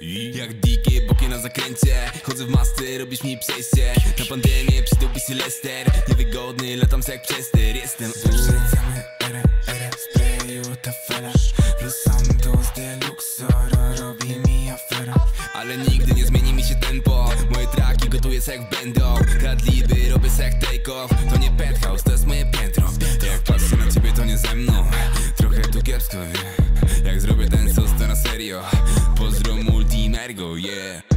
Jak dikie boki na zakręcie Chodzę w masty, robisz mi przejście. Na pandemię przydałby się Lester Niewygodny, latam se jak przester Jestem Rzucamy erę, erę, sprayu ta fela Los Santos Deluxe, ro, robi mi afera. Ale nigdy nie zmieni mi się tempo Moje traki gotuję se jak będą. Radliby robię se jak take off To nie penthouse, to jest moje piętro. Jak patrzę na ciebie to nie ze mną. Trochę tu kiepsko, nie? Multimergo, yeah